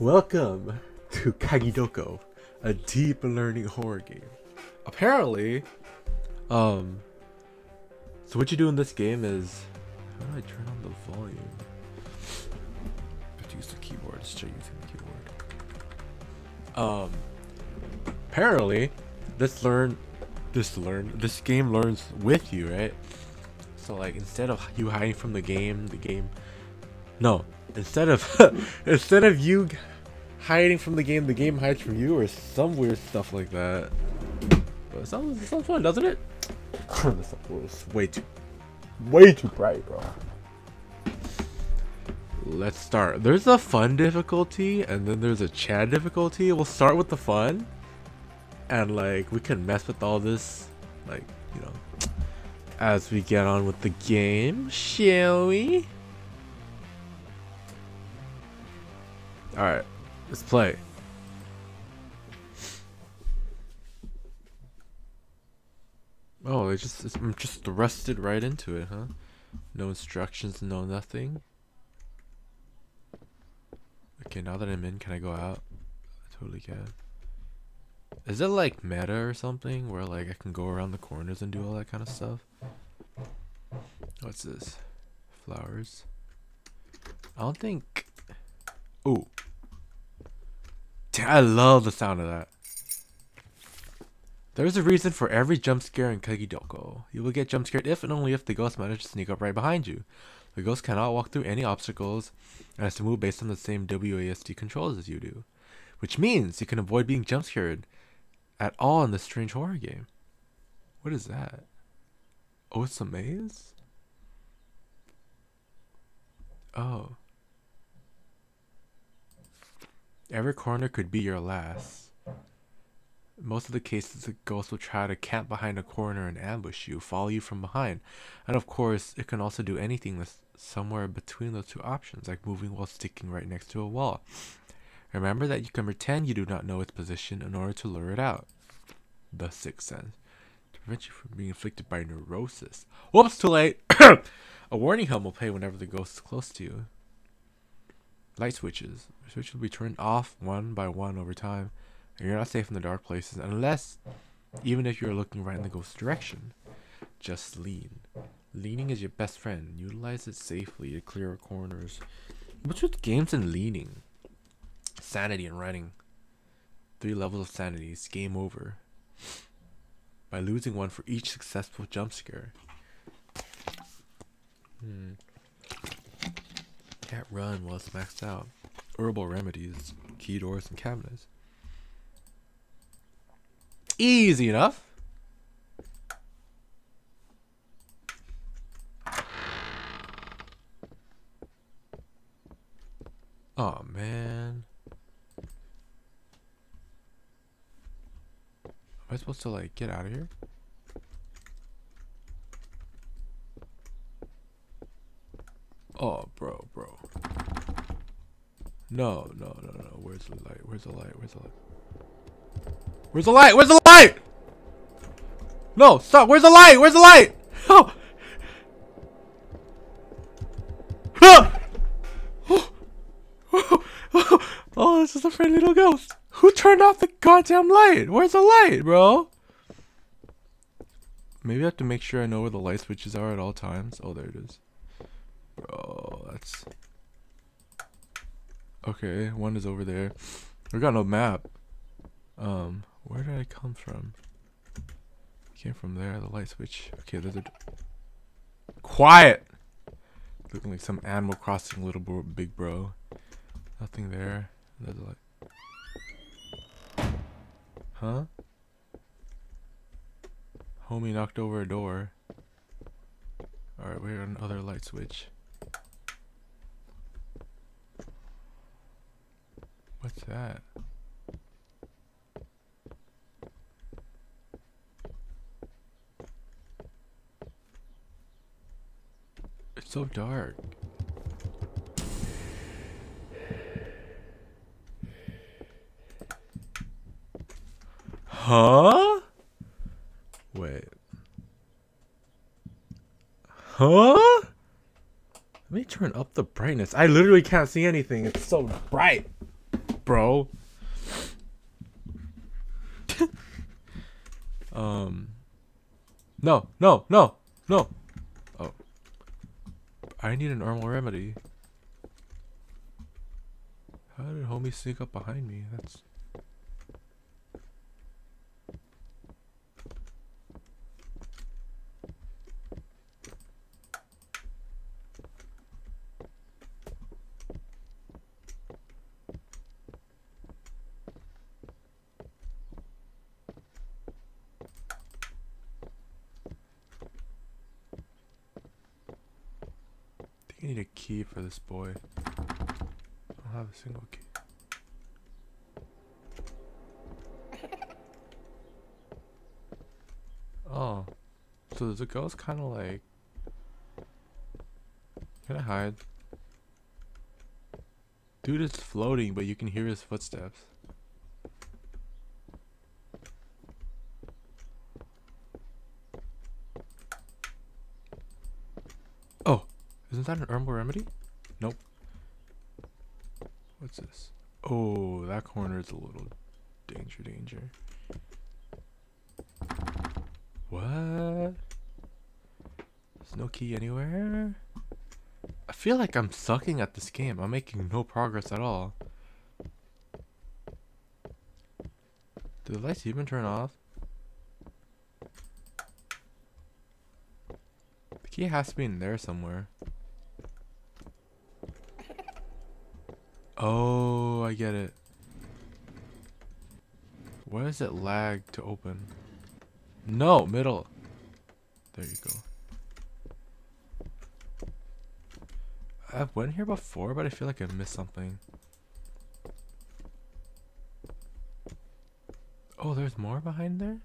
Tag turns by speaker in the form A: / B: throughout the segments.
A: Welcome to Kagidoko, a deep learning horror game. Apparently, um, so what you do in this game is, how do I turn on the volume? Use the keyboard. Start using the keyboard. Um, apparently, this learn, this learn, this game learns with you, right? So like, instead of you hiding from the game, the game, no, instead of instead of you hiding from the game, the game hides from you, or some weird stuff like that. But it sounds, it sounds fun, doesn't it? this was way too, way too bright, bro. Let's start. There's a fun difficulty, and then there's a Chad difficulty. We'll start with the fun, and like we can mess with all this, like you know, as we get on with the game, shall we? All right. Let's play. Oh, they just I'm just thrusted right into it, huh? No instructions, no nothing. Okay, now that I'm in, can I go out? I totally can. Is it like meta or something where like I can go around the corners and do all that kind of stuff? What's this? Flowers. I don't think. Ooh, I love the sound of that. There's a reason for every jump scare in Kagidoko. You will get jump scared if and only if the ghost manages to sneak up right behind you. The ghost cannot walk through any obstacles and has to move based on the same WASD controls as you do. Which means you can avoid being jump scared at all in this strange horror game. What is that? Oh, it's a maze? Oh. Every corner could be your last. Most of the cases, the ghost will try to camp behind a corner and ambush you, follow you from behind. And of course, it can also do anything that's somewhere between those two options, like moving while sticking right next to a wall. Remember that you can pretend you do not know its position in order to lure it out. The sixth sense. To prevent you from being inflicted by neurosis. Whoops, too late! a warning hum will play whenever the ghost is close to you. Light switches. Switches will be turned off one by one over time. And you're not safe in the dark places unless, even if you're looking right in the ghost's direction. Just lean. Leaning is your best friend. Utilize it safely to clear corners. What's with games and leaning? Sanity and running. Three levels of sanity. It's game over. By losing one for each successful jump scare. Hmm. Can't run while it's maxed out. Herbal remedies, key doors, and cabinets. Easy enough. Oh man. Am I supposed to like get out of here? Oh, bro, bro. No, no, no, no. Where's the light? Where's the light? Where's the light? Where's the light? Where's the light? No, stop. Where's the light? Where's the light? Oh. oh, this is a friendly little ghost. Who turned off the goddamn light? Where's the light, bro? Maybe I have to make sure I know where the light switches are at all times. Oh, there it is. Bro, that's... Okay, one is over there. We got no map. Um, where did I come from? Came from there, the light switch. Okay, there's a... Quiet! Looking like some Animal Crossing little bro, big bro. Nothing there. There's a light. Huh? Homie knocked over a door. Alright, we're got another light switch. What's that? It's so dark. Huh? Wait. Huh? Let me turn up the brightness. I literally can't see anything. It's so bright. Bro. um. No, no, no, no. Oh. I need an herbal remedy. How did homie sneak up behind me? That's. I think I need a key for this boy. I don't have a single key. Oh. So the ghost kind of like. Can I hide? Dude is floating, but you can hear his footsteps. Oh, isn't that an herbal remedy? What's this? Oh, that corner is a little danger, danger. What? There's no key anywhere? I feel like I'm sucking at this game. I'm making no progress at all. Do the lights even turn off? The key has to be in there somewhere. Oh, I get it. Why does it lag to open? No, middle. There you go. I've went here before, but I feel like I missed something. Oh, there's more behind there?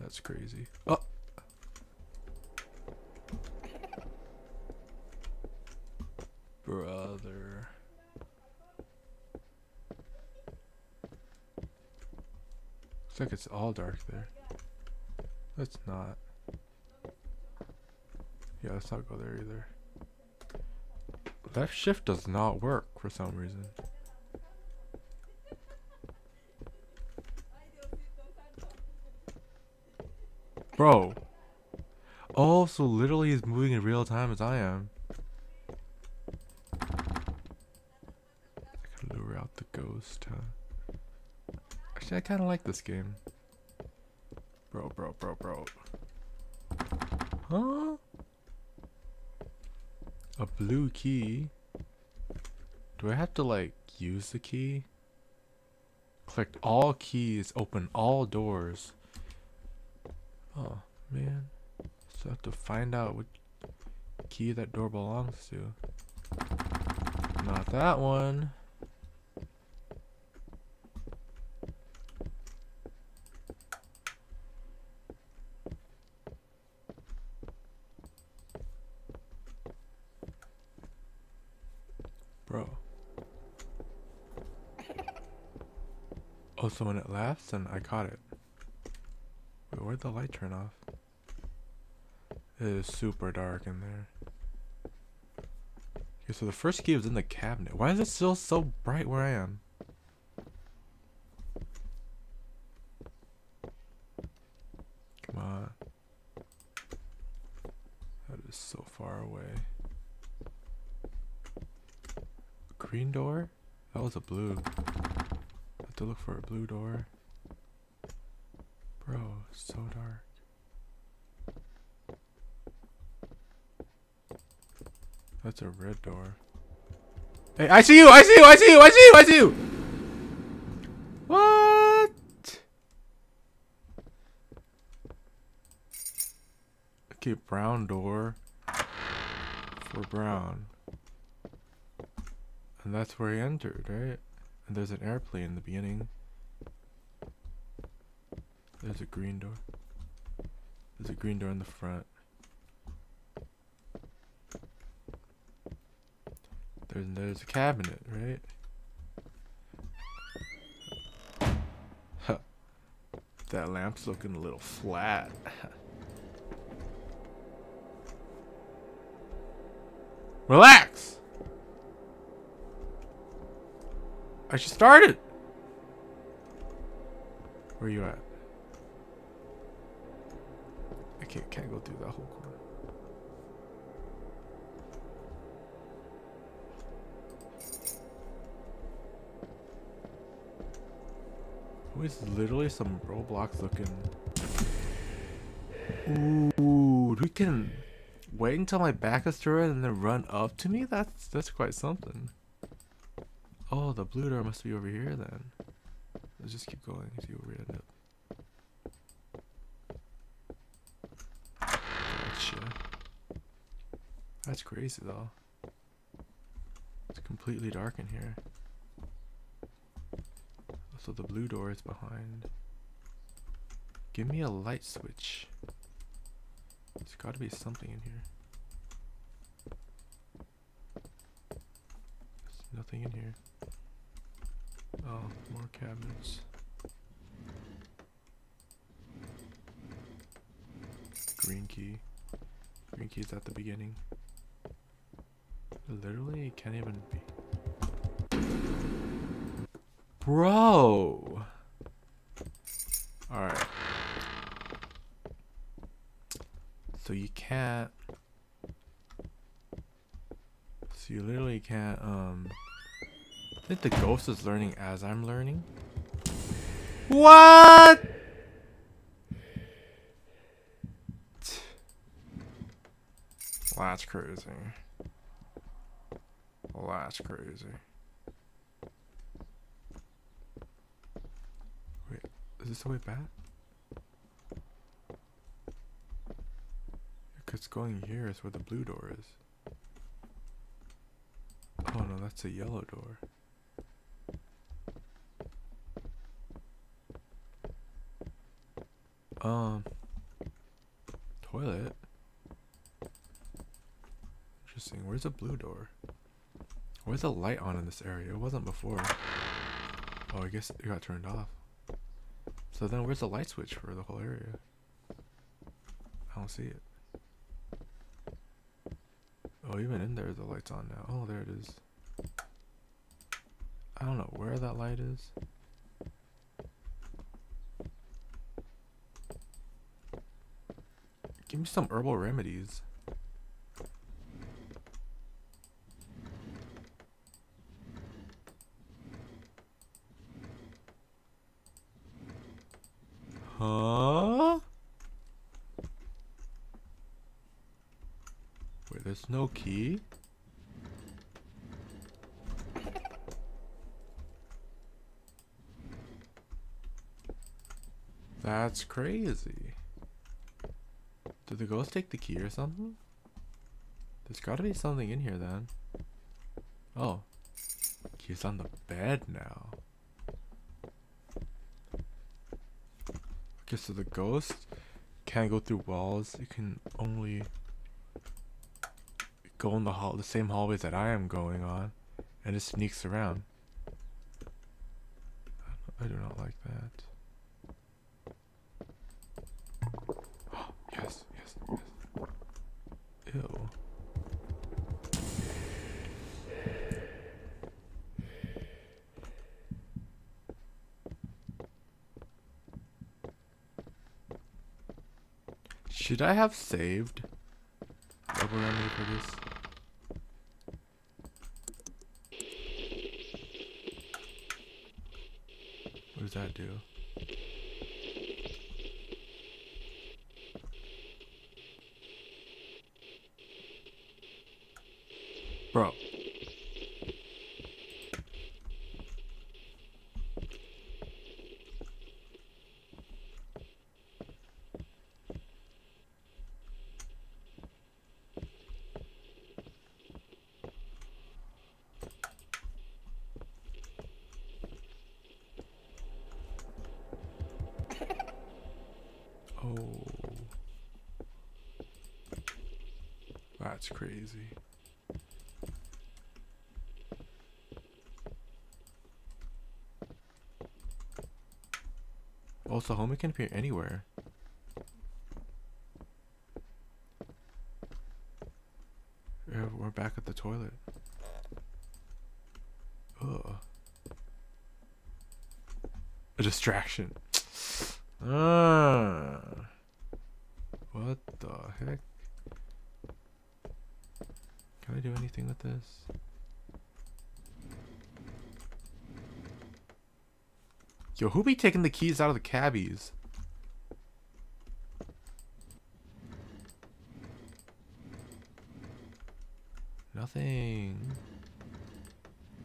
A: That's crazy. Oh! Brother. Looks like it's all dark there. Let's not. Yeah, let's not go there either. Left shift does not work for some reason. Bro. Oh, so literally he's moving in real time as I am. I can lure out the ghost, huh? Actually, I kind of like this game. Bro, bro, bro, bro. Huh? A blue key? Do I have to, like, use the key? Click all keys, open all doors. Oh, man. So I have to find out what key that door belongs to. Not that one. Bro. Oh, so when it laughs, and I caught it. Wait, where'd the light turn off? It is super dark in there. Okay, so the first key was in the cabinet. Why is it still so bright where I am? Come on. That is so far away. Green door? That was a blue. To look for a blue door. Bro, so dark. That's a red door. Hey, I see you! I see you! I see you! I see you! I see you! What? Okay, brown door for brown. And that's where he entered, right? And there's an airplane in the beginning. There's a green door. There's a green door in the front. There's there's a cabinet, right? Huh. That lamp's looking a little flat. Relax. I just started. Where are you at? I can't, can't go through that whole corner. Who is literally some Roblox looking. Ooh, we can wait until my back is turned and then run up to me? That's that's quite something. Oh, the blue door must be over here then. Let's just keep going see where we end up. Gotcha. That's crazy though. It's completely dark in here. So the blue door is behind. Give me a light switch. There's gotta be something in here. There's nothing in here. Oh, more cabinets. Green key. Green key's at the beginning. Literally can't even be. Bro! Alright. So you can't... So you literally can't, um... I think the ghost is learning as I'm learning. What? That's crazy. That's crazy. Wait, is this the way back? Because going here is where the blue door is. Oh no, that's a yellow door. Um, toilet. Interesting. Where's the blue door? Where's the light on in this area? It wasn't before. Oh, I guess it got turned off. So then where's the light switch for the whole area? I don't see it. Oh, even in there the light's on now. Oh, there it is. I don't know where that light is. Give me some herbal remedies. Huh? Wait, there's no key? That's crazy. Did the ghost take the key or something? There's gotta be something in here then. Oh. He's on the bed now. Okay, so the ghost can't go through walls. It can only go in the hall the same hallways that I am going on. And it sneaks around. I do not like that. yes, yes, yes. Ew. Should I have saved Double for this? What does that do? Bro. Oh. Crazy. Also, homie can appear anywhere. We're back at the toilet. Ugh. a distraction. Uh, what the heck? I do anything with this? Yo, who be taking the keys out of the cabbies? Nothing.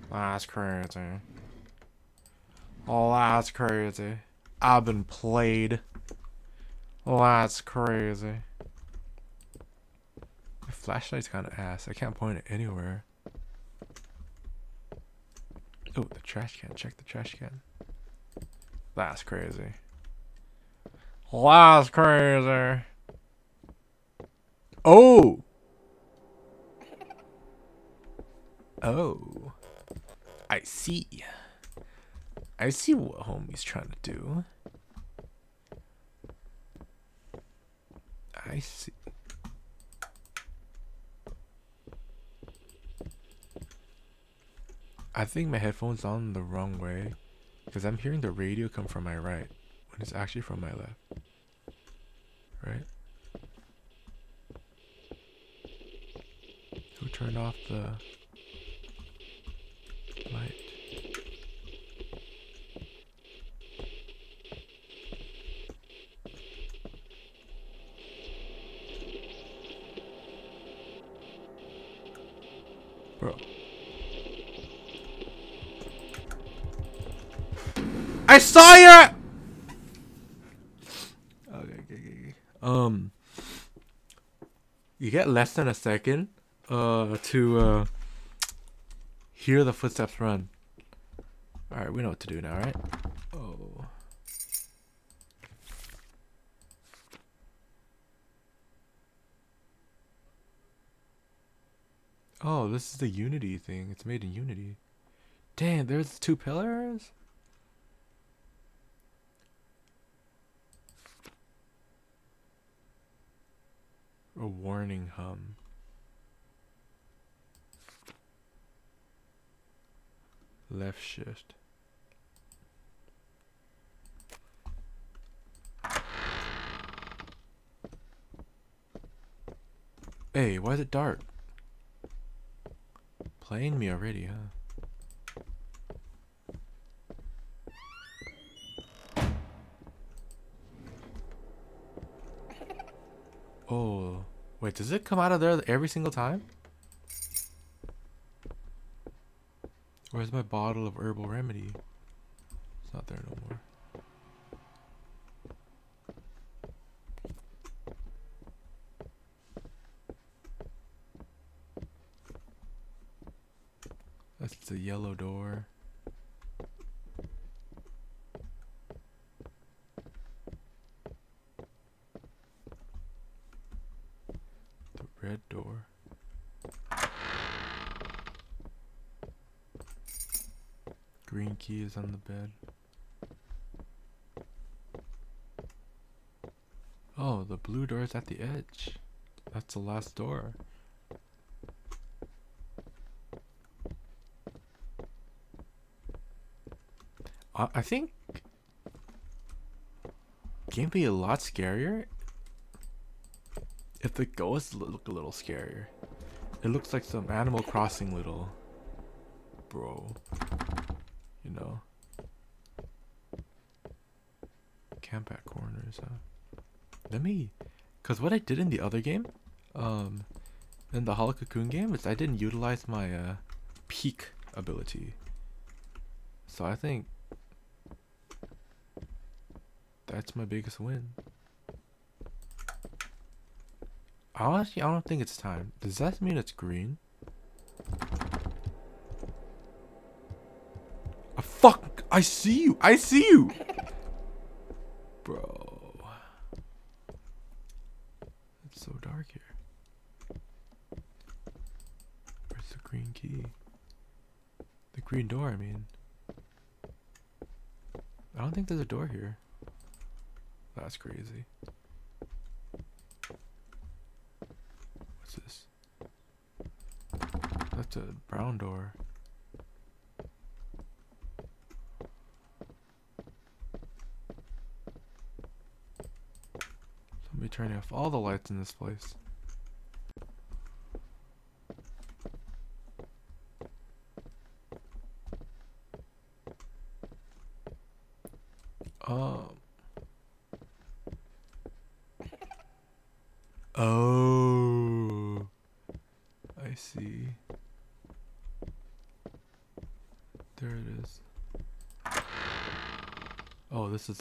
A: That's crazy. Oh, that's crazy. I've been played. That's crazy. Flashlight's kind of ass. I can't point it anywhere. Oh, the trash can. Check the trash can. That's crazy. That's crazy. Oh! Oh. I see. I see what homie's trying to do. I see. I think my headphones on the wrong way because I'm hearing the radio come from my right when it's actually from my left. Right? Who turned off the I saw your. Okay, okay, okay. Um, you get less than a second, uh, to uh, hear the footsteps run. All right, we know what to do now, right? Oh. Oh, this is the Unity thing. It's made in Unity. Damn, there's two pillars? A warning hum. Left shift. Hey, why is it dark? Playing me already, huh? Oh, wait, does it come out of there every single time? Where's my bottle of herbal remedy? It's not there no more. That's the yellow door. The red door. On the bed. Oh, the blue door is at the edge. That's the last door. I I think game be a lot scarier if the ghosts look a little scarier. It looks like some Animal Crossing little bro. You know. Corners, huh? Let me cause what I did in the other game, um in the Hollow Cocoon game is I didn't utilize my uh peek ability. So I think that's my biggest win. Honestly, I don't think it's time. Does that mean it's green? Ah, fuck! I see you! I see you! green door, I mean. I don't think there's a door here. That's crazy. What's this? That's a brown door. Somebody turning off all the lights in this place.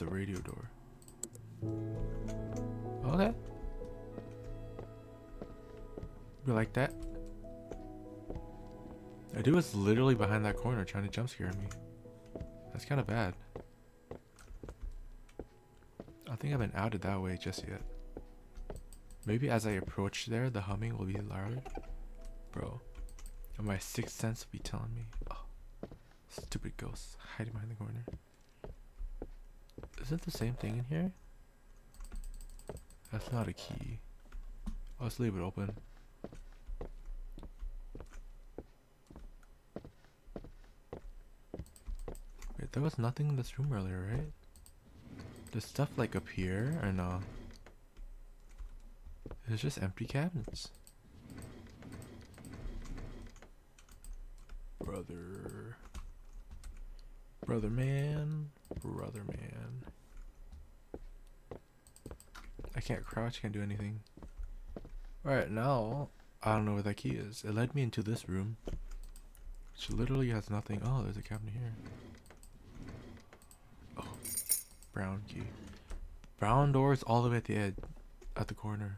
A: The radio door. Okay. You like that? I do was literally behind that corner trying to jump scare me. That's kind of bad. I think I've been outed that way just yet. Maybe as I approach there, the humming will be louder. Bro, and my sixth sense will be telling me, oh, stupid ghost hiding behind the corner. Is it the same thing in here? That's not a key. Let's leave it open. Wait, there was nothing in this room earlier, right? There's stuff like up here, or no? Uh, it's just empty cabinets. Brother. Brother man. Brother man. I can't crouch, can't do anything. Alright, now I don't know where that key is. It led me into this room. Which literally has nothing. Oh, there's a cabinet here. Oh. Brown key. Brown doors all the way at the edge at the corner.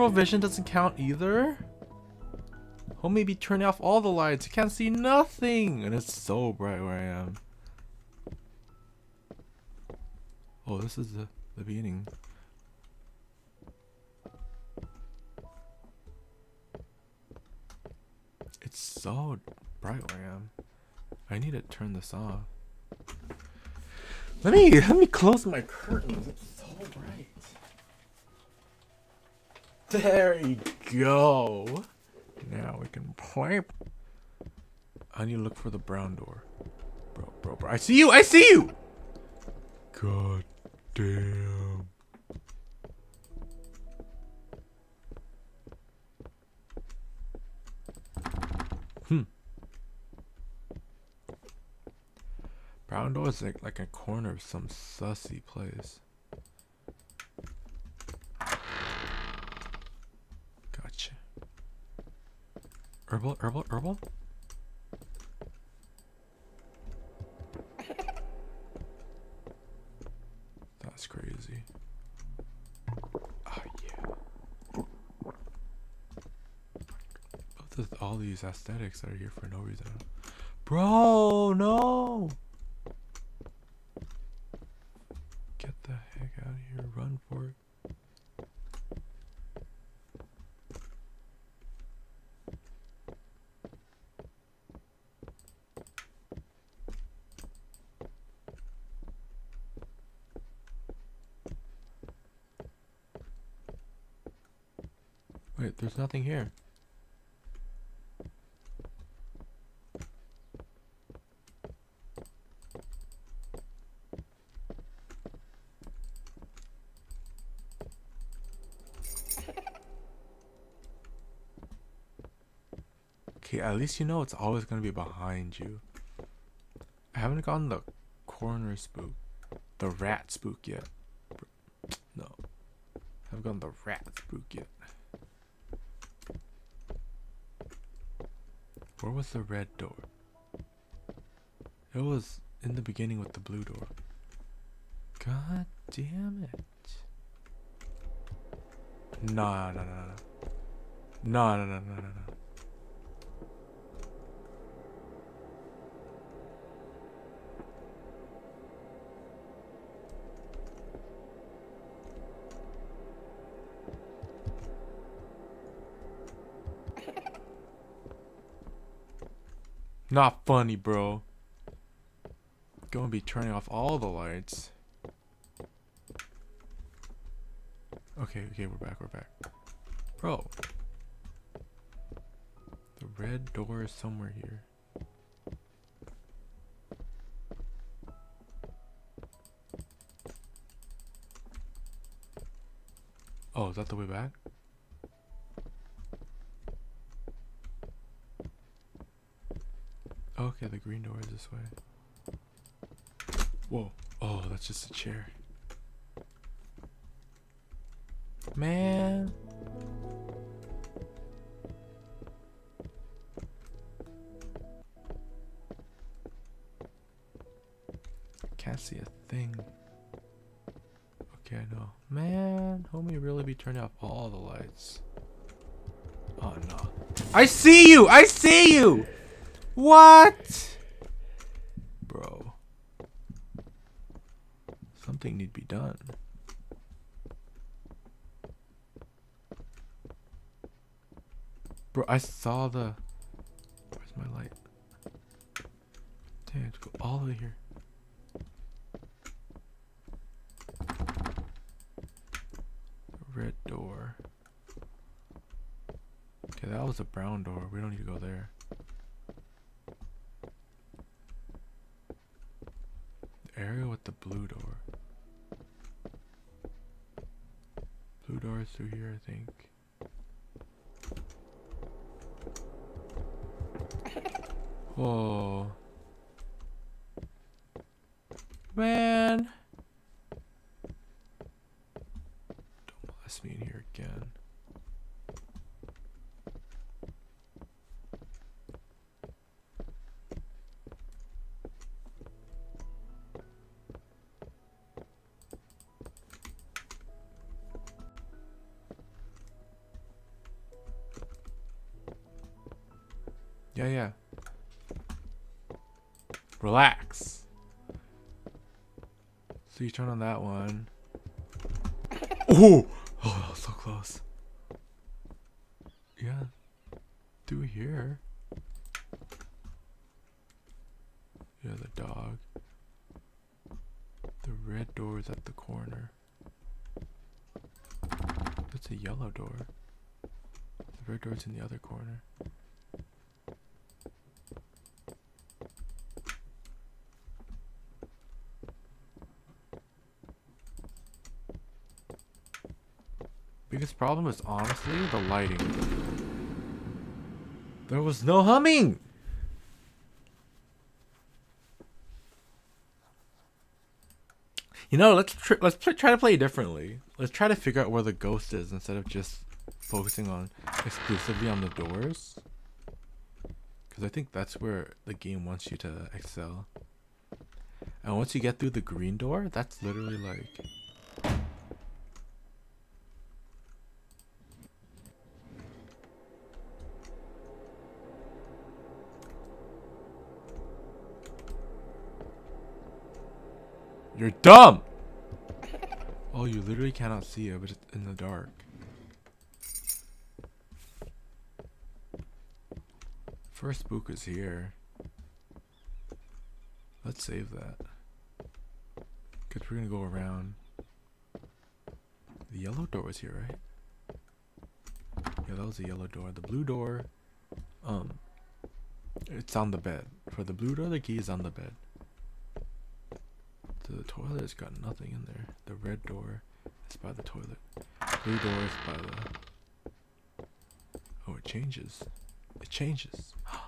A: Peripheral vision doesn't count either? Homie be turning off all the lights. You can't see nothing. And it's so bright where I am. Oh, this is the, the beginning. It's so bright where I am. I need to turn this off. Let me let me close my curtains. It's so bright. There you go. Now we can play. I need to look for the brown door. Bro, bro, bro. I see you! I see you! God damn. Hmm. Brown door is like, like a corner of some sussy place. Herbal, herbal, herbal? That's crazy. Oh yeah. all these aesthetics that are here for no reason. Bro, no! Get the heck out of here. Run for it. There's nothing here. Okay, at least you know it's always going to be behind you. I haven't gotten the corner spook, the rat spook yet. No. I haven't gotten the rat spook yet. Where was the red door? It was in the beginning with the blue door. God damn it. Nah, nah, nah, nah. Nah, nah, nah, nah, nah, nah. Not funny, bro. Gonna be turning off all the lights. Okay, okay, we're back, we're back. Bro. The red door is somewhere here. Oh, is that the way back? Okay, the green door is this way. Whoa. Oh, that's just a chair. Man. Can't see a thing. Okay, I know. Man, homie really be turning off all the lights. Oh no. I see you! I see you! What? Bro. Something need be done. Bro, I saw the... Where's my light? Damn, go all the way here. Red door. Okay, that was a brown door. We don't need to go there. Yeah. Relax. So you turn on that one. Oh! Oh, that was so close. Yeah. Do here. Yeah, the dog. The red door is at the corner. That's a yellow door. The red door's in the other corner. Biggest problem is honestly the lighting. There was no humming! You know, let's let's try to play differently. Let's try to figure out where the ghost is instead of just focusing on exclusively on the doors. Because I think that's where the game wants you to excel. And once you get through the green door, that's literally like You're dumb! Oh, you literally cannot see it, but it's in the dark. First spook is here. Let's save that. Because we're going to go around. The yellow door is here, right? Yeah, that was the yellow door. The blue door, um, it's on the bed. For the blue door, the key is on the bed. The toilet's got nothing in there. The red door is by the toilet. Blue door is by the. Oh, it changes. It changes.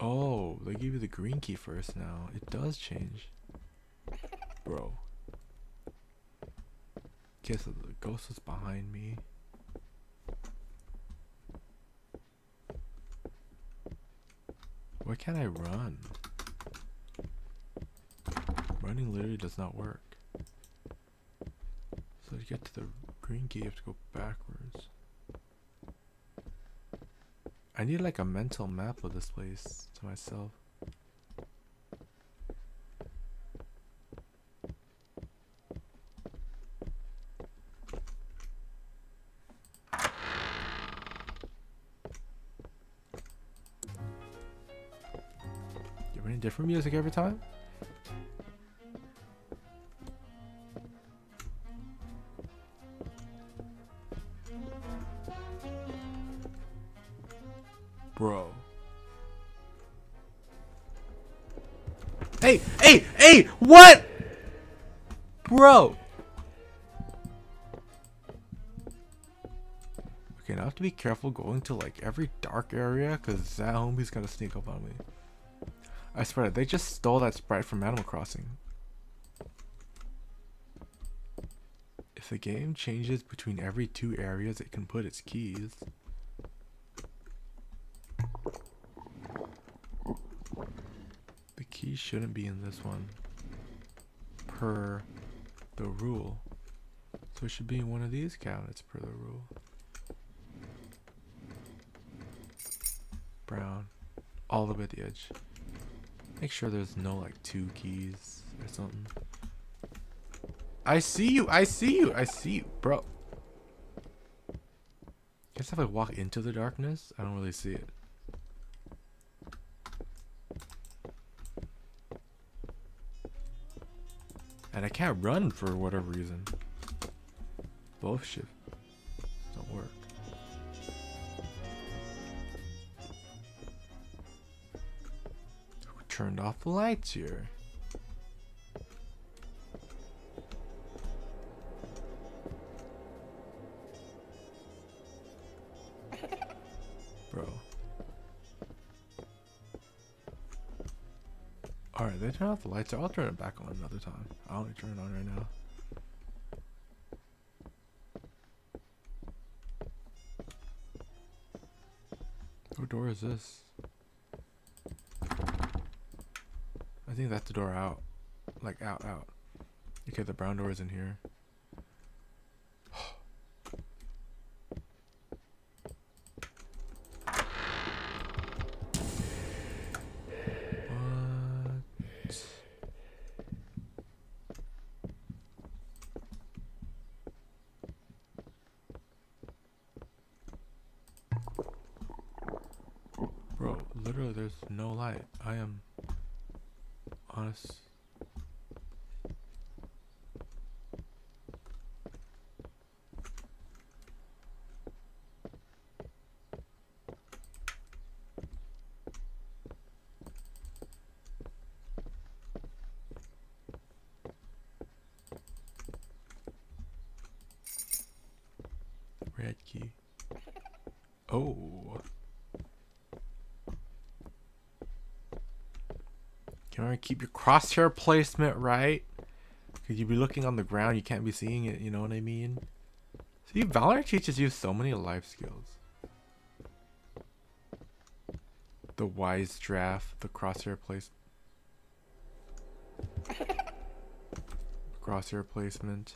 A: oh, they give you the green key first now. It does change. Bro. Guess the ghost was behind me. Why can't I run? Running literally does not work. So to get to the green key, you have to go backwards. I need like a mental map of this place to myself. Different music every time? Bro. Hey, hey, hey, what? Bro. Okay, now I have to be careful going to like every dark area because that homie's gonna sneak up on me. I swear, they just stole that sprite from Animal Crossing. If the game changes between every two areas, it can put its keys. The key shouldn't be in this one. Per the rule. So it should be in one of these cabinets per the rule. Brown. All the way at the edge. Make sure there's no like two keys or something. I see you. I see you. I see you, bro. Guess if I walk into the darkness, I don't really see it. And I can't run for whatever reason. Both here? Bro. Alright, they turn off the lights. I'll turn it back on another time. I'll only turn it on right now. What door is this? I think that's the door out. Like out, out. Okay, the brown door is in here. Bro, literally there's no light. I am honest. Red key. Oh. Can I keep your crosshair placement right? Because you be looking on the ground, you can't be seeing it, you know what I mean? See, Valorant teaches you so many life skills. The wise draft, the crosshair place. crosshair placement.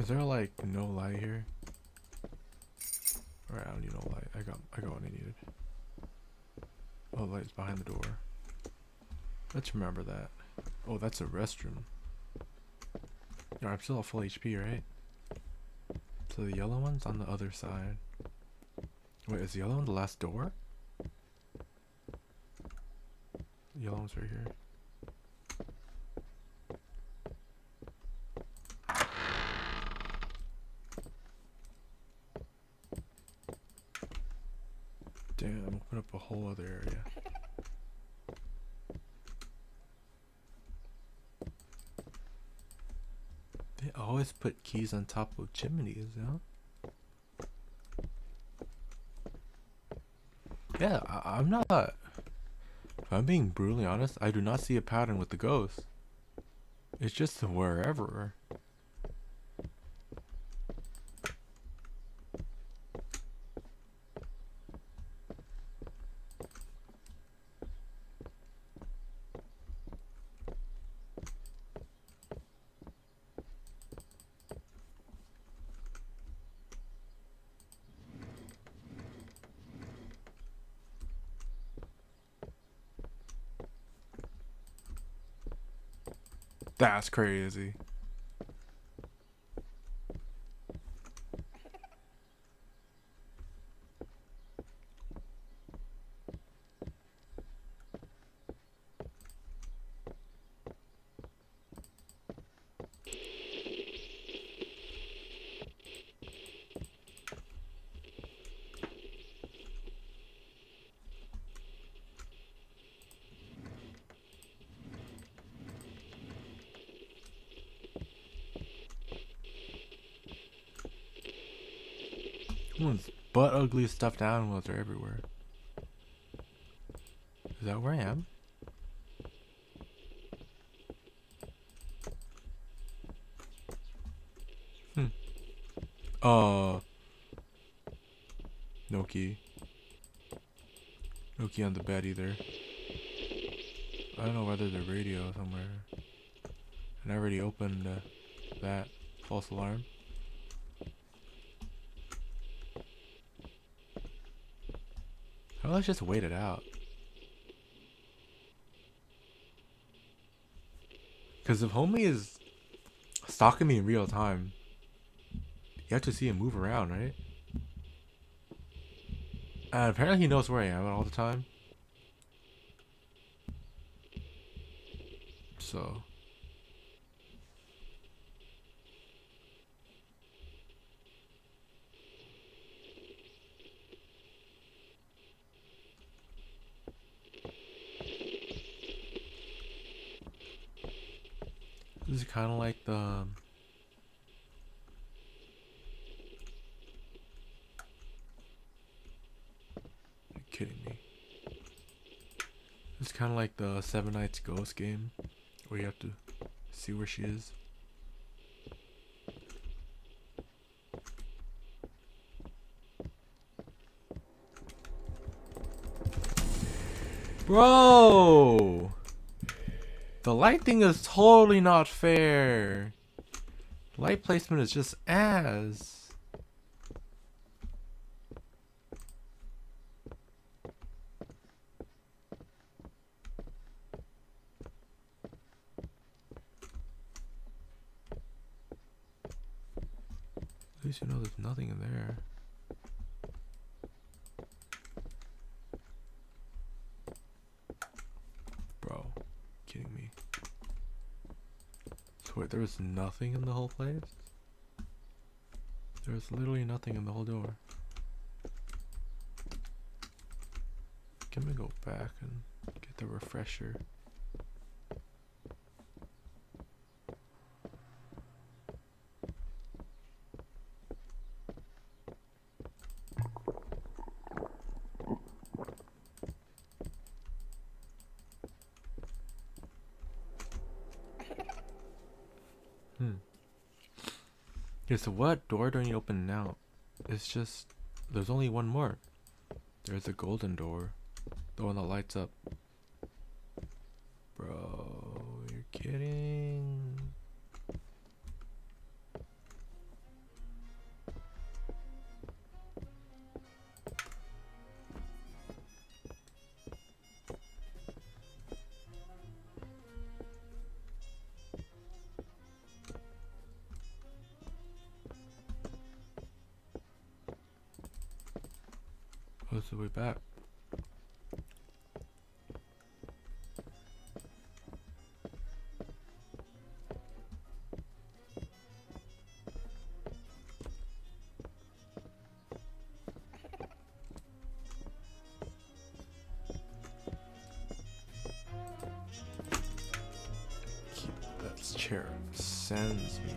A: Is there like no light here? Alright, I don't need no light. I got I got what I needed. Oh, the light's behind the door. Let's remember that. Oh, that's a restroom. No, I'm still at full HP, right? So the yellow one's on the other side. Wait, is the yellow one the last door? The yellow one's right here. Damn, open up a whole other area. They always put keys on top of chimneys, yeah? Yeah, I, I'm not. If I'm being brutally honest, I do not see a pattern with the ghost. It's just wherever. That's crazy. Ugly stuffed animals are everywhere. Is that where I am? Hmm. Uh. No key. No key on the bed either. I don't know whether the radio somewhere. And I already opened uh, that false alarm. Well, let's just wait it out. Because if Homie is stalking me in real time, you have to see him move around, right? And apparently he knows where I am all the time. So... This is kind of like the. Um, kidding me. It's kind of like the Seven Nights Ghost game, where you have to see where she is. Bro! The lighting is totally not fair. Light placement is just ass. At least you know there's nothing in there. There was nothing in the whole place? There was literally nothing in the whole door. Can we go back and get the refresher? So what door do I need to open now? It's just, there's only one more. There's a golden door. The one that lights up. Chair sends me.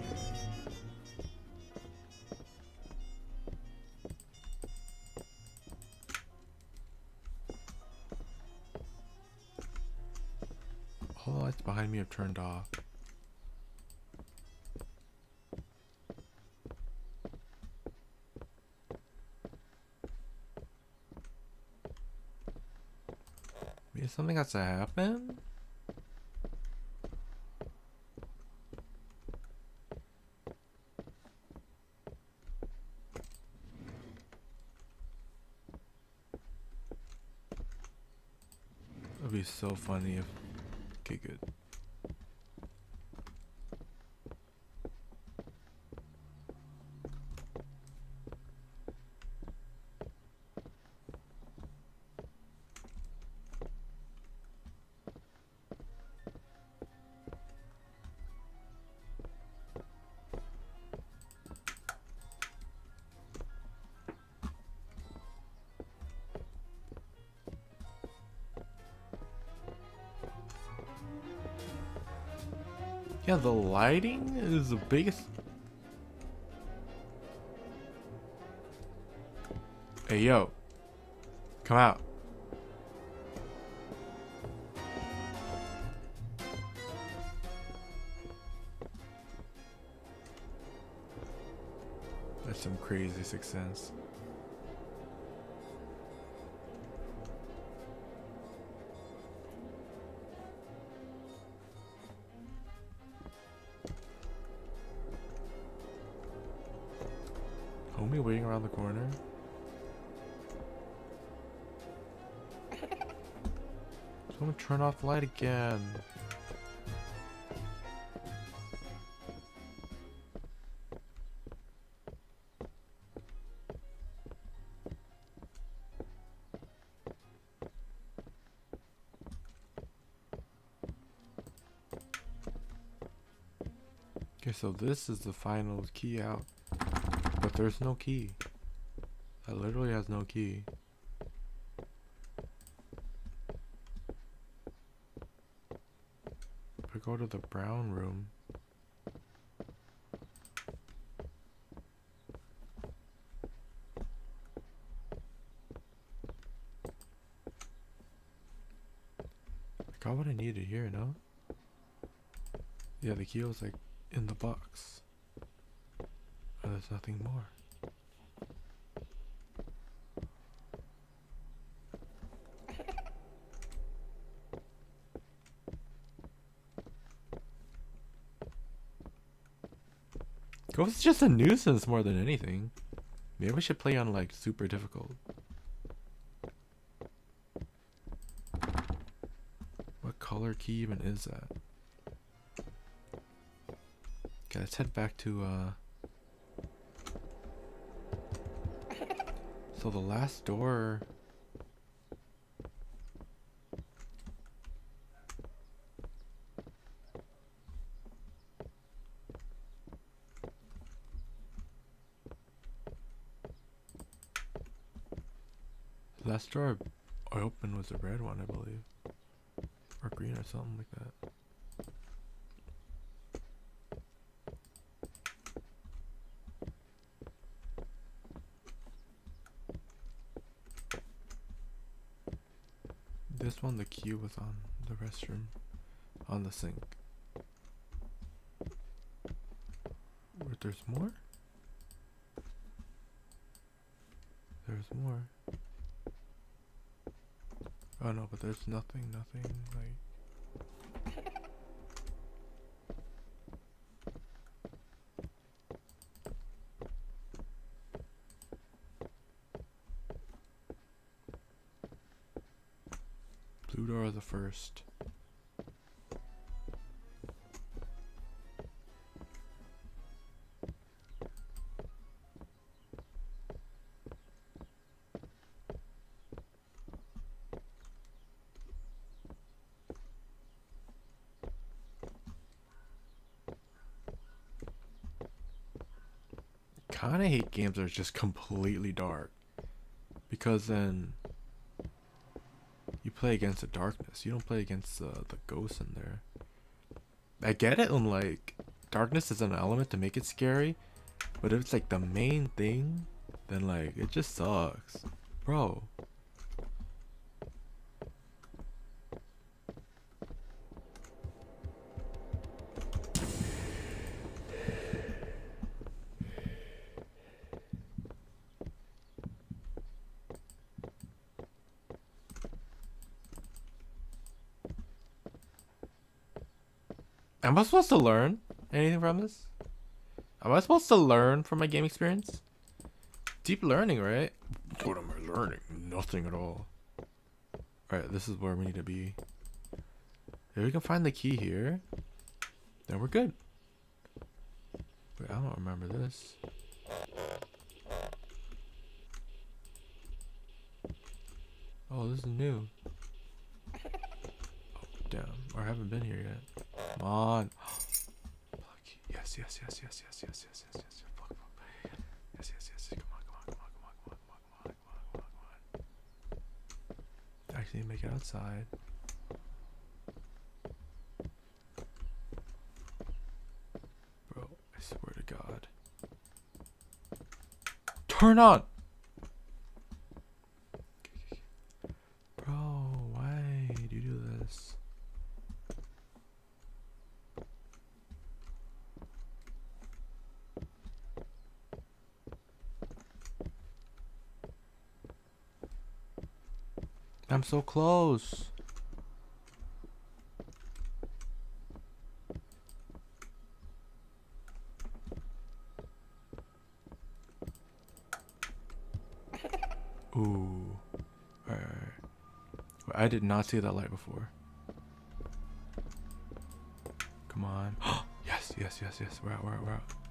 A: All the lights behind me have turned off. Maybe something has to happen? It'd be so funny if Okay, good. Yeah, the lighting is the biggest. Hey, yo. Come out. That's some crazy Sixth Sense. Waiting around the corner. Someone turn off the light again. Okay, so this is the final key out. But there's no key. That literally has no key. If I go to the brown room. I got what I needed here, no? Yeah, the key was like in the box. Nothing more. Ghost is just a nuisance more than anything. Maybe we should play on like super difficult. What color key even is that? Okay, let's head back to uh So the last door Last door I opened was a red one, I believe. Or green or something like that. This one, the key was on the restroom, on the sink. Wait, there's more? There's more. Oh no, but there's nothing, nothing, like... First. Kinda hate games that are just completely dark. Because then play against the darkness. You don't play against the the ghosts in there. I get it and like darkness is an element to make it scary, but if it's like the main thing, then like it just sucks. Bro. Am I supposed to learn anything from this? Am I supposed to learn from my game experience? Deep learning, right? What am I learning? Nothing at all. Alright, this is where we need to be. If we can find the key here, then we're good. Wait, I don't remember this. Oh, this is new. Oh, damn. Or I haven't been here yet. Come on. Yes, yes, yes, yes, yes, yes, yes, yes, yes, yes. Fuck, fuck. Yes, yes, yes. Come on, come on, come on, come on, come on, come on, come on, come on, come on. Actually, make it outside. Bro, I swear to God. Turn on! Bro, why do you do this? I'm so close. Ooh. Alright, I did not see that light before. Come on. yes, yes, yes, yes. We're out, we're out, we're out.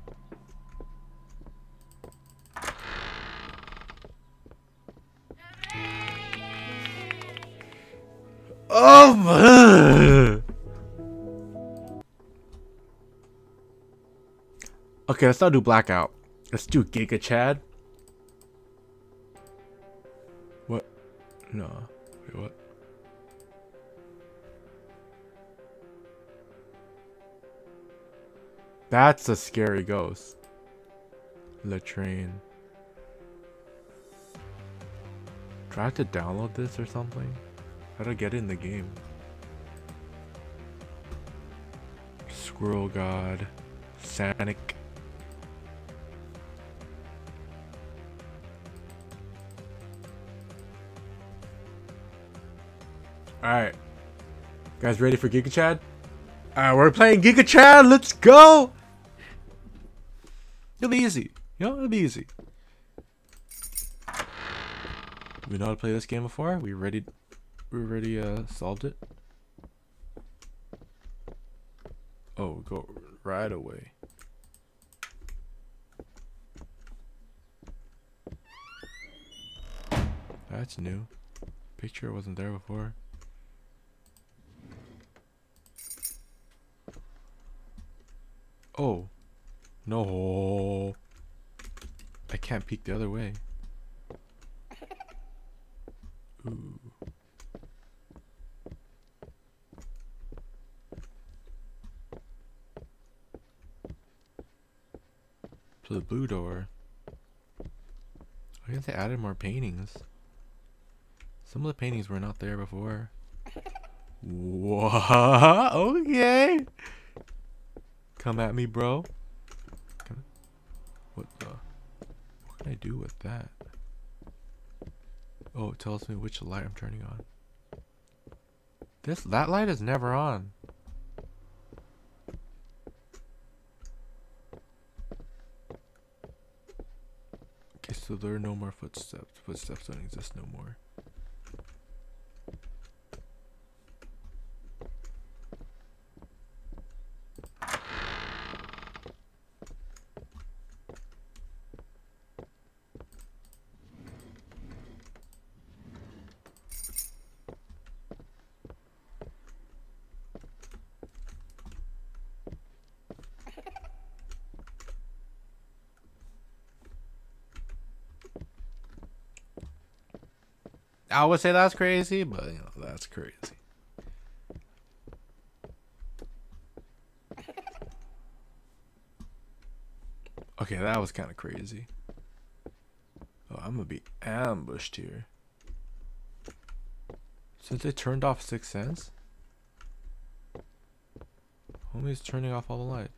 A: Oh. Okay, let's not do blackout. Let's do Giga Chad. What? No. Wait, what? That's a scary ghost. Latrine. Do I have to download this or something? How I get in the game? Squirrel God. Sanic. Alright. Guys ready for Giga Chad? Alright, we're playing Giga Chad. Let's go! It'll be easy. You know, it'll be easy. We know how to play this game before? We ready we already uh solved it? Oh, go right away. That's new. Picture wasn't there before. Oh. No. I can't peek the other way. Ooh. The blue door. I guess they added more paintings. Some of the paintings were not there before. What? Okay. Come at me, bro. What the? What can I do with that? Oh, it tells me which light I'm turning on. This that light is never on. So there are no more footsteps. Footsteps don't exist no more. I would say that's crazy, but you know, that's crazy. Okay, that was kind of crazy. Oh, I'm gonna be ambushed here. Since they turned off Sixth Sense? Homie's turning off all the lights.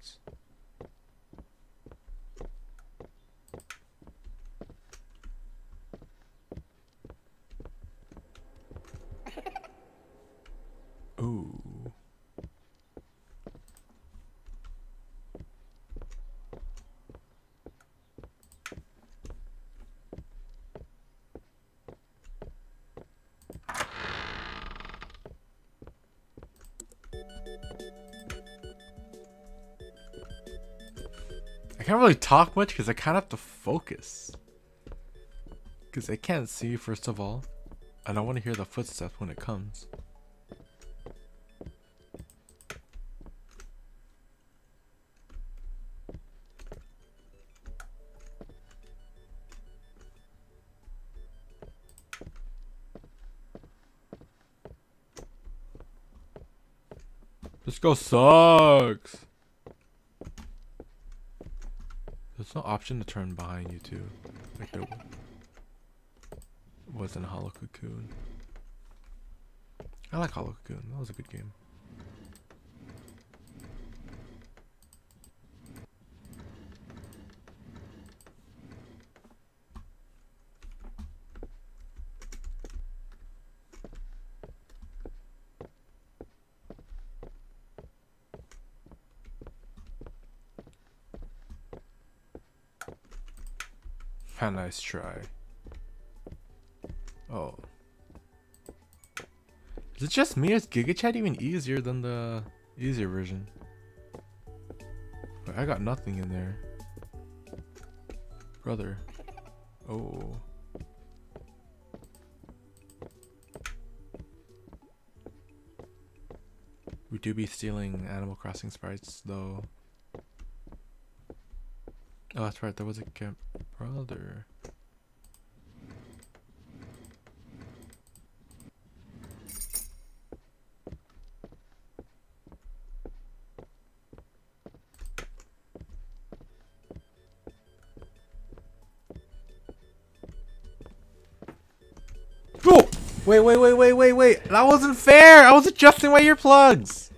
A: I can't really talk much because I kind of have to focus. Because I can't see, first of all. And I want to hear the footsteps when it comes. This go sucks. No option to turn behind you too. Like there wasn't a Hollow Cocoon. I like Hollow Cocoon. That was a good game. Nice try. Oh. Is it just me? Is Giga Chad even easier than the easier version? I got nothing in there. Brother. Oh. We do be stealing Animal Crossing sprites though. Oh, that's right. There was a camp brother. Wait, wait, wait, wait, wait, wait. That wasn't fair. I was adjusting my earplugs.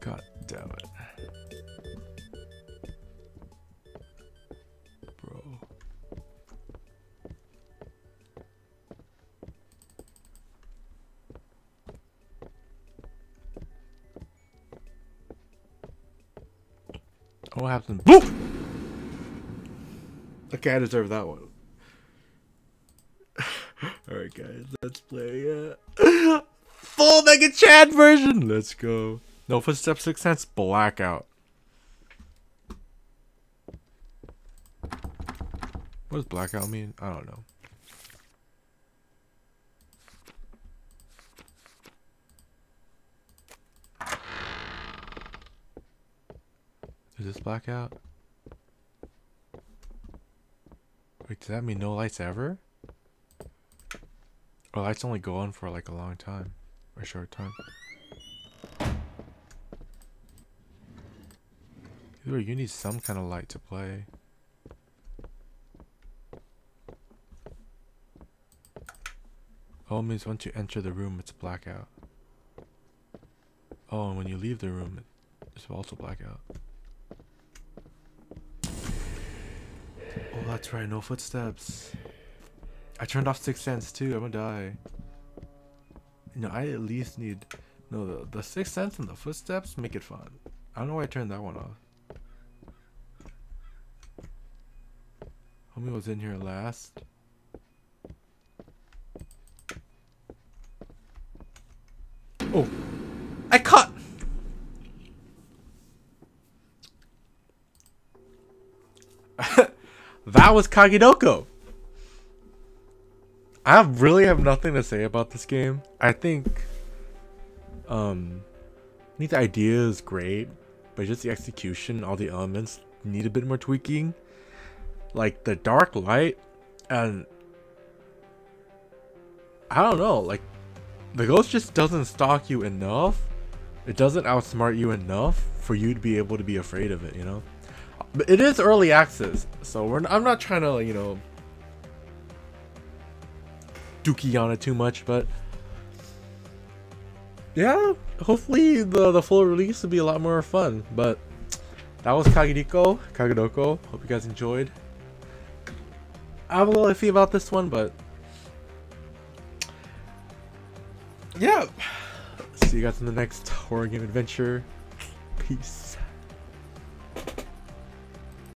A: God damn it. Bro. What happened? Boop! Okay, I deserve that one. Alright play uh, full Mega Chad version. Let's go. No footsteps, six sense, blackout. What does blackout mean? I don't know. Is this blackout? Wait, does that mean no lights ever? Oh, or lights only go on for like a long time. Or a short time. Either you need some kind of light to play. Oh, means once you enter the room, it's blackout. Oh, and when you leave the room, it's also blackout. Oh, that's right, no footsteps. I turned off Sixth Sense too, I'm gonna die. You know, I at least need... No, the, the Sixth Sense and the footsteps make it fun. I don't know why I turned that one off. Homie was in here last. Oh! I caught! that was Kagidoko! I really have nothing to say about this game. I think um I think the idea is great, but just the execution, all the elements need a bit more tweaking. Like the dark light and I don't know, like the ghost just doesn't stalk you enough. It doesn't outsmart you enough for you to be able to be afraid of it, you know? But it is early access, so we're I'm not trying to, you know, dookie on it too much, but yeah, hopefully the the full release will be a lot more fun. But that was Kagidiko, Kagidoko. Hope you guys enjoyed. I'm a little iffy about this one, but yeah. See you guys in the next horror game adventure. Peace.